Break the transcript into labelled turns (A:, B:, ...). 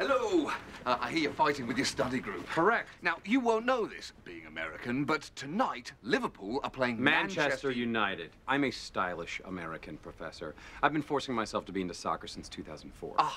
A: Hello. Uh, I hear you're fighting with your study group.
B: Correct.
A: Now, you won't know this, being American, but tonight, Liverpool are playing
B: Manchester,
A: Manchester
B: United. I'm a stylish American professor. I've been forcing myself to be into soccer since 2004.
A: Ah,